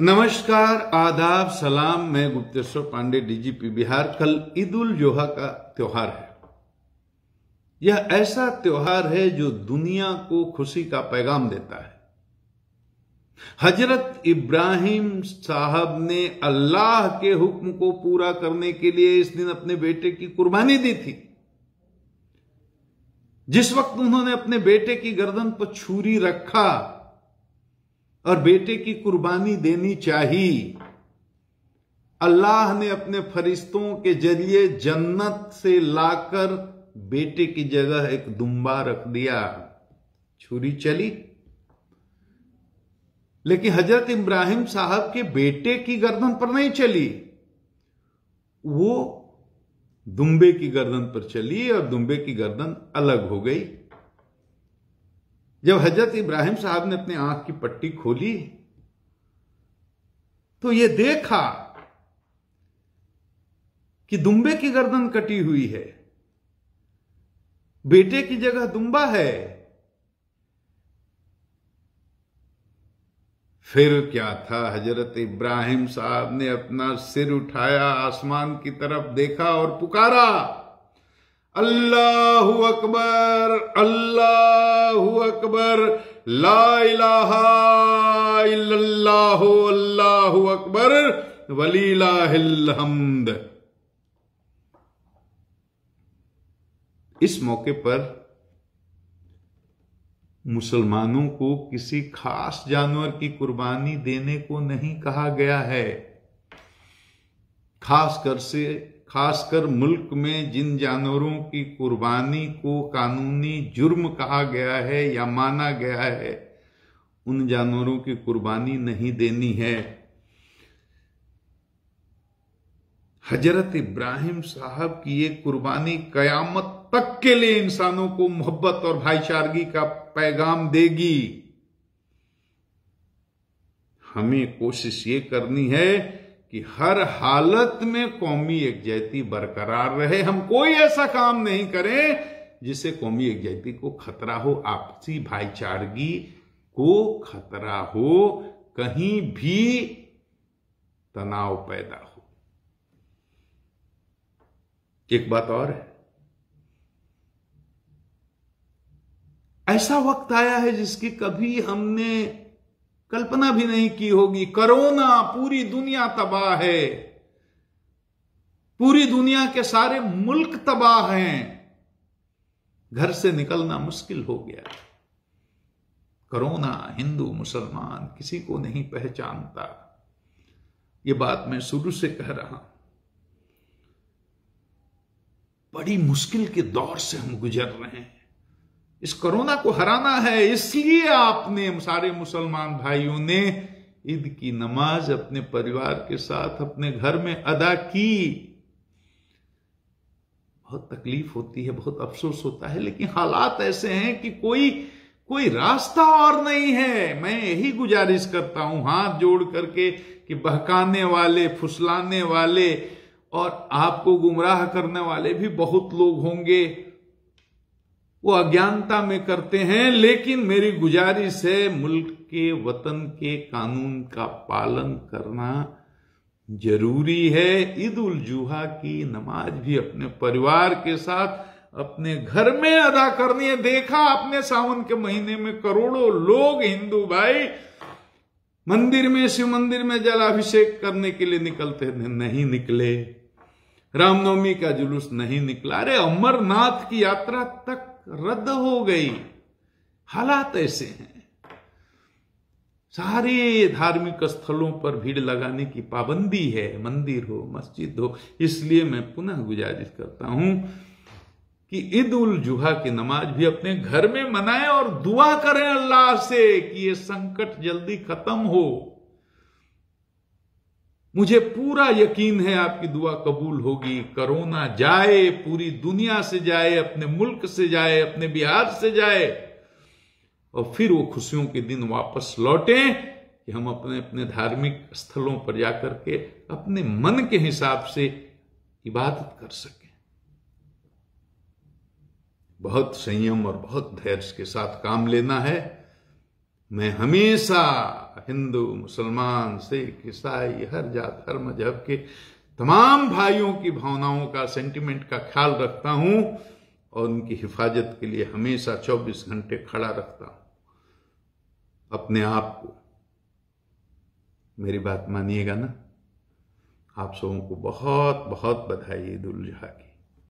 नमस्कार, आदाब, सलाम। मैं गुप्तेश्वर पांडे डीजीपी बिहार। कल ईद उल जोहा का त्योहार है। यह ऐसा त्योहार है जो दुनिया को खुशी का पैगाम देता है। हज़रत इब्राहिम साहब ने अल्लाह के हुक्म को पूरा करने के लिए इस दिन अपने बेटे की कुर्बानी दी थी। जिस वक्त उन्होंने अपने बेटे की गर्दन पर छुरी रखा और बेटे की कुर्बानी देनी चाहिए। अल्लाह ने अपने फरिश्तों के ज़रिए जन्नत से लाकर बेटे की जगह एक दुम्बा रख दिया। छुरी चली। लेकिन हज़रत इब्राहिम साहब के बेटे की गर्दन पर नहीं चली। वो दुम्बे की गर्दन पर चली और दुम्बे की गर्दन अलग हो गई। जब हज़रत इब्राहिम साहब ने अपने आँख की पट्टी खोली तो ये देखा कि दुम्बे की गर्दन कटी हुई है, बेटे की जगह दुम्बा है। फिर क्या था? हज़रत इब्राहिम साहब ने अपना सिर उठाया, आसमान की तरफ़ देखा और पुकारा। अल्लाह अकबर अल्लाह अकबर, ला इलाहा अल्लाह अकबर, वलीलाहिल्हम्द। इस मौके पर मुसलमानों को किसी खास जानवर की कुर्बानी देने को नहीं कहा गया है खास कर से खासकर मुल्क में जिन जानवरों की कुर्बानी को कानूनी जुर्म कहा गया है या माना गया है, उन जानवरों की कुर्बानी नहीं देनी है। हज़रत इब्राहिम साहब की ये कुर्बानी कयामत तक के लिए इंसानों को मोहब्बत और भाईचारगी का पैगाम देगी। हमें कोशिश ये करनी है कि हर हालत में कौमी एकजहती बरकरार रहे। हम कोई ऐसा काम नहीं करें जिससे कौमी एकजहती को खतरा हो, आपसी भाईचारगी को खतरा हो, कहीं भी तनाव पैदा हो। एक बात और है। ऐसा वक्त आया है जिसकी कभी हमने कल्पना भी नहीं की होगी। कोरोना पूरी दुनिया तबाह है। पूरी दुनिया के सारे मुल्क तबाह हैं। घर से निकलना मुश्किल हो गया। कोरोना, हिंदू, मुसलमान, किसी को नहीं पहचानता। ये बात मैं शुरू से कह रहा हूँ। बड़ी मुश्किल के दौर से हम गुजर रहे हैं। इस कोरोना को हराना है, इसलिए आपने सारे मुसलमान भाइयों ने ईद की नमाज़ अपने परिवार के साथ, अपने घर में अदा की। बहुत तकलीफ़ होती है, बहुत अफसोस होता है, लेकिन हालात ऐसे हैं कि कोई कोई रास्ता और नहीं है। मैं यही गुजारिश करता हूँ, हाथ जोड़ करके कि बहकाने वाले, फुसलाने वाले और आपको गुमराह करने वाले भी बहुत लोग होंगे। वो अज्ञानता में करते हैं, लेकिन मेरी गुजारिश है मुल्क के, वतन के कानून का पालन करना ज़रूरी है। ईद उल जुहा की नमाज़ भी अपने परिवार के साथ, अपने घर में अदा करनी है। देखा अपने सावन के महीने में करोड़ों लोग, हिंदू भाई, मंदिर में, शिव मंदिर में जलाभिषेक करने के लिए निकलते नहीं निकले। रामनवमी का जुलूस नहीं निकला। अरे अमरनाथ की यात्रा तक रद्द हो गई। हालात ऐसे हैं। सारे धार्मिक स्थलों पर भीड़ लगाने की पाबंदी है। मंदिर हो, मस्जिद हो। इसलिए मैं पुनः गुजारिश करता हूँ कि ईद उल जुहा की नमाज़ भी अपने घर में मनाएँ और दुआ करें अल्लाह से कि ये संकट जल्दी खत्म हो। मुझे पूरा यकीन है आपकी दुआ कबूल होगी। कोरोना जाए, पूरी दुनिया से जाए, अपने मुल्क से जाए, अपने बिहार से जाए। और फिर वो खुशियों के दिन वापस लौटे कि हम अपने अपने धार्मिक स्थलों पर जाकर के अपने मन के हिसाब से इबादत कर सकें। बहुत संयम और बहुत धैर्य के साथ काम लेना है। मैं हमेशा हिंदू, मुसलमान, सिख, ईसाई, हर जात, हर मज़हब के तमाम भाइयों की भावनाओं का सेंटिमेंट का ख्याल रखता हूँ और उनकी हिफाजत के लिए हमेशा 24 घंटे खड़ा रखता हूँ। अपने आप को। मेरी बात मानिएगा ना? आप सबों को बहुत बहुत बधाई ईद उल की।